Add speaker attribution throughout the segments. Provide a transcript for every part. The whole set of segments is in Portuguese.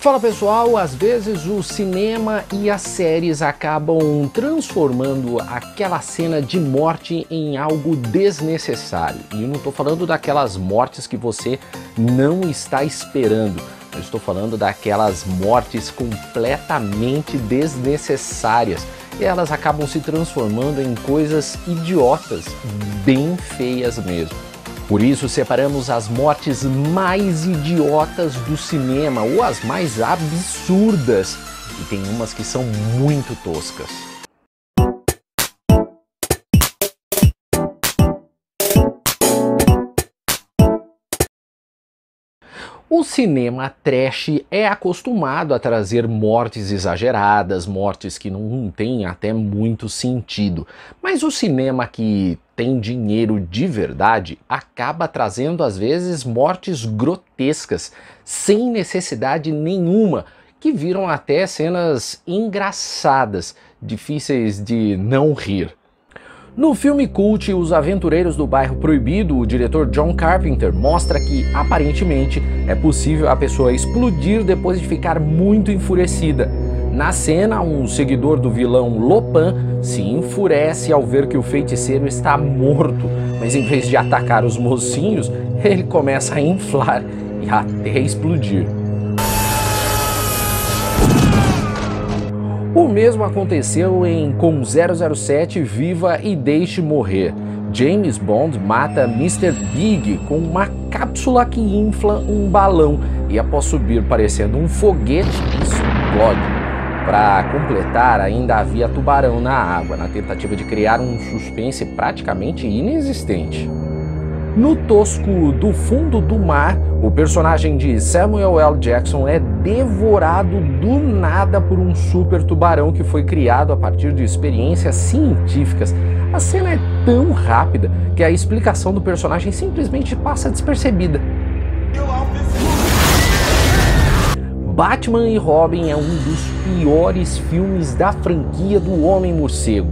Speaker 1: Fala pessoal, às vezes o cinema e as séries acabam transformando aquela cena de morte em algo desnecessário. E não estou falando daquelas mortes que você não está esperando. Eu estou falando daquelas mortes completamente desnecessárias. E elas acabam se transformando em coisas idiotas, bem feias mesmo. Por isso, separamos as mortes mais idiotas do cinema ou as mais absurdas. E tem umas que são muito toscas. O cinema trash é acostumado a trazer mortes exageradas, mortes que não têm até muito sentido. Mas o cinema que tem dinheiro de verdade acaba trazendo às vezes mortes grotescas, sem necessidade nenhuma, que viram até cenas engraçadas, difíceis de não rir. No filme cult Os Aventureiros do Bairro Proibido, o diretor John Carpenter mostra que, aparentemente, é possível a pessoa explodir depois de ficar muito enfurecida. Na cena, um seguidor do vilão Lopan se enfurece ao ver que o feiticeiro está morto, mas em vez de atacar os mocinhos, ele começa a inflar e até explodir. O mesmo aconteceu em Com 007 Viva e Deixe Morrer. James Bond mata Mr. Big com uma cápsula que infla um balão e após subir parecendo um foguete, explode. Para completar, ainda havia tubarão na água, na tentativa de criar um suspense praticamente inexistente. No tosco do fundo do mar, o personagem de Samuel L. Jackson é devorado do nada por um super tubarão que foi criado a partir de experiências científicas. A cena é tão rápida que a explicação do personagem simplesmente passa despercebida. Batman e Robin é um dos piores filmes da franquia do Homem-Morcego.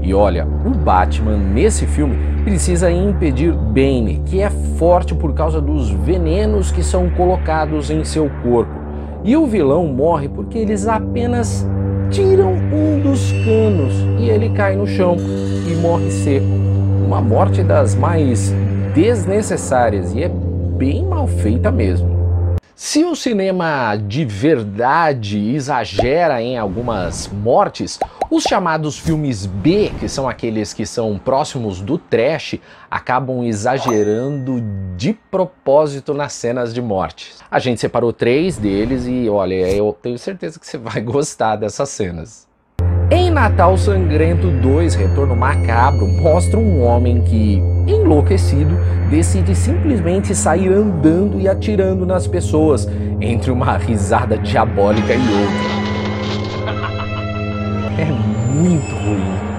Speaker 1: E olha, o Batman nesse filme precisa impedir Bane, que é forte por causa dos venenos que são colocados em seu corpo. E o vilão morre porque eles apenas tiram um dos canos e ele cai no chão e morre seco. Uma morte das mais desnecessárias e é bem mal feita mesmo. Se o cinema de verdade exagera em algumas mortes, os chamados filmes B, que são aqueles que são próximos do trash, acabam exagerando de propósito nas cenas de morte. A gente separou três deles e olha, eu tenho certeza que você vai gostar dessas cenas. Em Natal Sangrento 2, Retorno Macabro, mostra um homem que, enlouquecido, decide simplesmente sair andando e atirando nas pessoas, entre uma risada diabólica e outra. É muito ruim.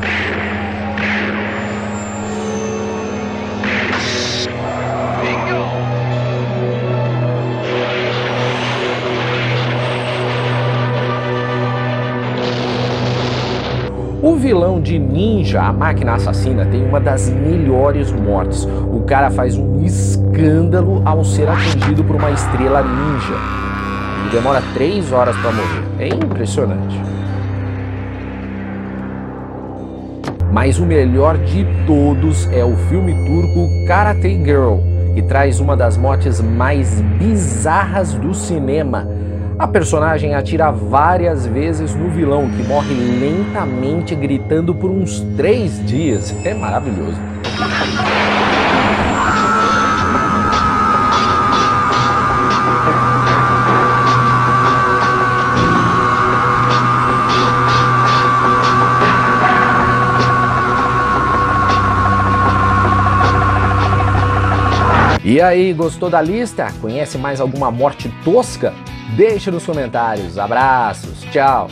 Speaker 1: O vilão de Ninja, a máquina assassina, tem uma das melhores mortes. O cara faz um escândalo ao ser atingido por uma estrela ninja. E demora três horas para morrer. É impressionante. Mas o melhor de todos é o filme turco Karate Girl, que traz uma das mortes mais bizarras do cinema a personagem atira várias vezes no vilão, que morre lentamente gritando por uns três dias. É maravilhoso. E aí, gostou da lista? Conhece mais alguma morte tosca? Deixe nos comentários. Abraços, tchau!